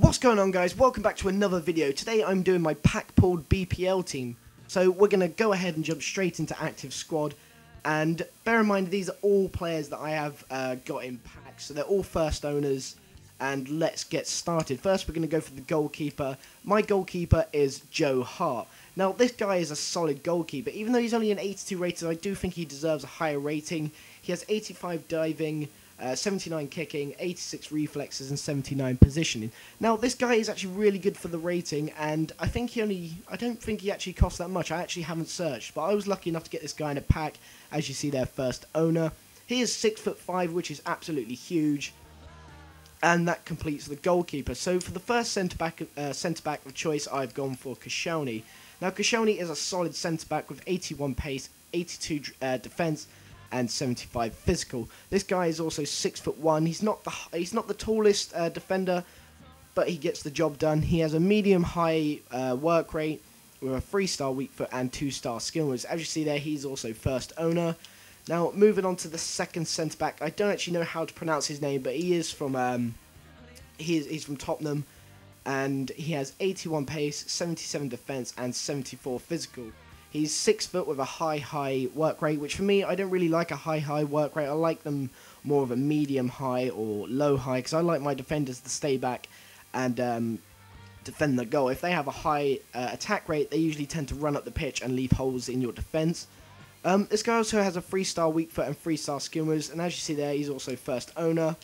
What's going on guys? Welcome back to another video. Today I'm doing my pack pulled BPL team. So we're going to go ahead and jump straight into active squad. And bear in mind these are all players that I have uh, got in packs. So they're all first owners. And let's get started. First we're going to go for the goalkeeper. My goalkeeper is Joe Hart. Now this guy is a solid goalkeeper. Even though he's only an 82 rated, I do think he deserves a higher rating. He has 85 diving, uh, 79 kicking, 86 reflexes, and 79 positioning. Now, this guy is actually really good for the rating, and I think he only, I don't think he actually costs that much. I actually haven't searched, but I was lucky enough to get this guy in a pack, as you see, their first owner. He is six foot five, which is absolutely huge, and that completes the goalkeeper. So for the first centre back, uh, centre back of choice, I've gone for Koscielny. Now, Koscielny is a solid centre back with 81 pace, 82 uh, defence, and 75 physical. This guy is also six foot one. He's not the he's not the tallest uh, defender, but he gets the job done. He has a medium high uh, work rate with a three star weak foot and two star skill moves. As you see there, he's also first owner. Now moving on to the second centre back. I don't actually know how to pronounce his name, but he is from um, he is, he's from Tottenham, and he has 81 pace, 77 defence, and 74 physical. He's six foot with a high, high work rate, which for me, I don't really like a high, high work rate. I like them more of a medium high or low high because I like my defenders to stay back and um, defend the goal. If they have a high uh, attack rate, they usually tend to run up the pitch and leave holes in your defense. Um, this guy also has a star weak foot and star skill and as you see there, he's also first owner.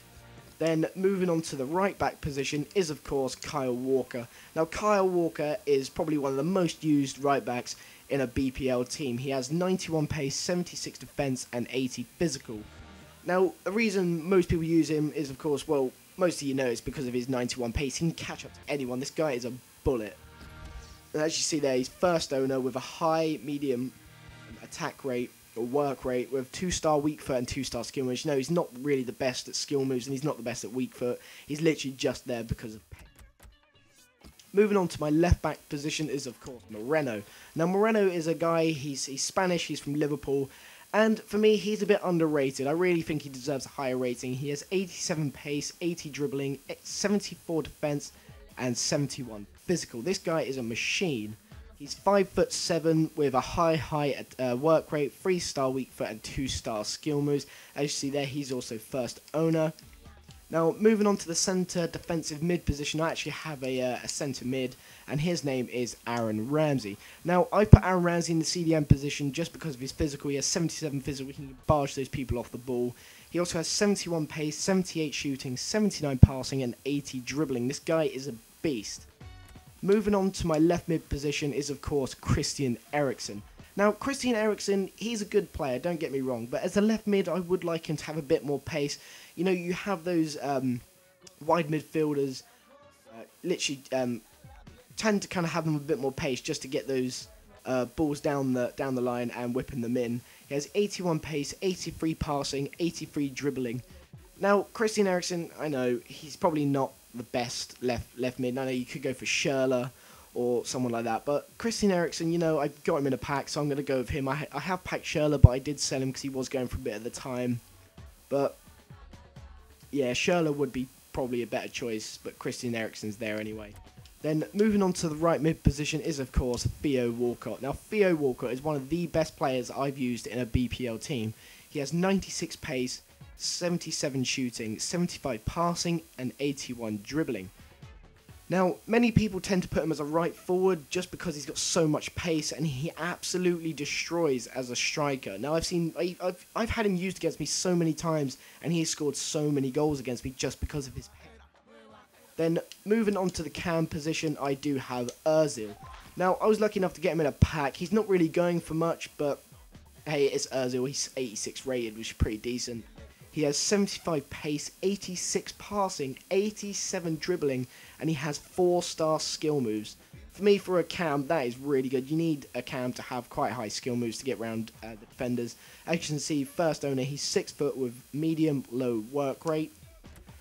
Then moving on to the right back position is of course Kyle Walker. Now Kyle Walker is probably one of the most used right backs in a BPL team. He has 91 pace, 76 defense, and 80 physical. Now, the reason most people use him is, of course, well, most of you know it's because of his 91 pace. He can catch up to anyone. This guy is a bullet. And as you see there, he's first owner with a high, medium attack rate or work rate with two star weak foot and two star skill moves. You know, he's not really the best at skill moves and he's not the best at weak foot. He's literally just there because of Moving on to my left back position is of course Moreno. Now Moreno is a guy, he's he's Spanish, he's from Liverpool, and for me he's a bit underrated. I really think he deserves a higher rating. He has 87 pace, 80 dribbling, 74 defense, and 71 physical. This guy is a machine. He's five foot seven with a high high uh, work rate, three star weak foot, and two star skill moves. As you see there, he's also first owner. Now, moving on to the centre defensive mid position, I actually have a, uh, a centre mid, and his name is Aaron Ramsey. Now, I put Aaron Ramsey in the CDM position just because of his physical. He has 77 physical, he can barge those people off the ball. He also has 71 pace, 78 shooting, 79 passing, and 80 dribbling. This guy is a beast. Moving on to my left mid position is, of course, Christian Eriksen. Now, Christian Eriksen, he's a good player, don't get me wrong, but as a left mid, I would like him to have a bit more pace. You know, you have those um, wide midfielders, uh, literally um, tend to kind of have them a bit more pace just to get those uh, balls down the down the line and whipping them in. He has 81 pace, 83 passing, 83 dribbling. Now, Christian Eriksen, I know he's probably not the best left left mid. I know you could go for Schürrle or someone like that. But Christian Eriksen, you know, I got him in a pack, so I'm going to go with him. I, I have packed Schürrle, but I did sell him because he was going for a bit at the time. But yeah, Schürrle would be probably a better choice, but Christian Eriksen's there anyway. Then moving on to the right mid position is of course Theo Walcott. Now Theo Walcott is one of the best players I've used in a BPL team. He has 96 pace, 77 shooting, 75 passing, and 81 dribbling. Now, many people tend to put him as a right forward just because he's got so much pace and he absolutely destroys as a striker. Now, I've seen, I've, I've had him used against me so many times and he scored so many goals against me just because of his pace. Then, moving on to the cam position, I do have Ozil. Now, I was lucky enough to get him in a pack. He's not really going for much, but hey, it's Ozil. He's 86 rated, which is pretty decent. He has 75 pace, 86 passing, 87 dribbling, and he has 4 star skill moves. For me, for a cam, that is really good. You need a cam to have quite high skill moves to get around uh, the defenders. As you can see, first owner, he's 6 foot with medium low work rate.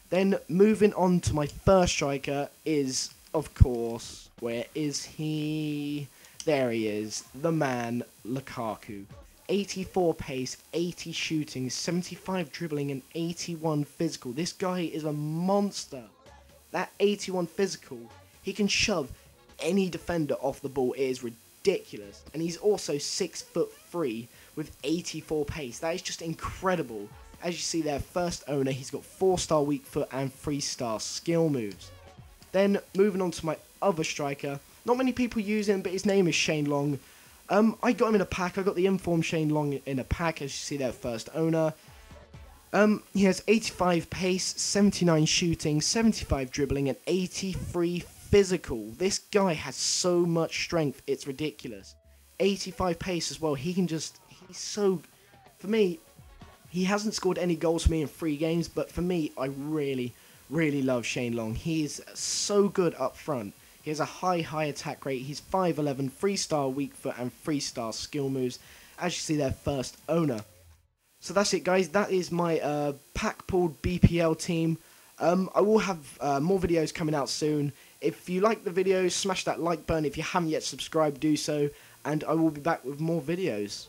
Then moving on to my first striker is, of course, where is he? There he is, the man, Lukaku. 84 pace, 80 shooting, 75 dribbling, and 81 physical. This guy is a monster. that 81 physical, he can shove any defender off the ball. It is ridiculous. And he's also 6 foot 3 with 84 pace. That is just incredible. As you see there, first owner, he's got 4 star weak foot and 3 star skill moves. Then moving on to my other striker. Not many people use him, but his name is Shane Long. Um, I got him in a pack. I got the informed Shane Long in a pack, as you see there, first owner. Um, he has 85 pace, 79 shooting, 75 dribbling, and 83 physical. This guy has so much strength, it's ridiculous. 85 pace as well. He can just, he's so, for me, he hasn't scored any goals for me in three games, but for me, I really, really love Shane Long. He's so good up front. He has a high, high attack rate. He's 5'11, 3 star weak foot, and 3 star skill moves. As you see, their first owner. So that's it, guys. That is my uh, pack pulled BPL team. Um, I will have uh, more videos coming out soon. If you like the video, smash that like button. If you haven't yet subscribed, do so. And I will be back with more videos.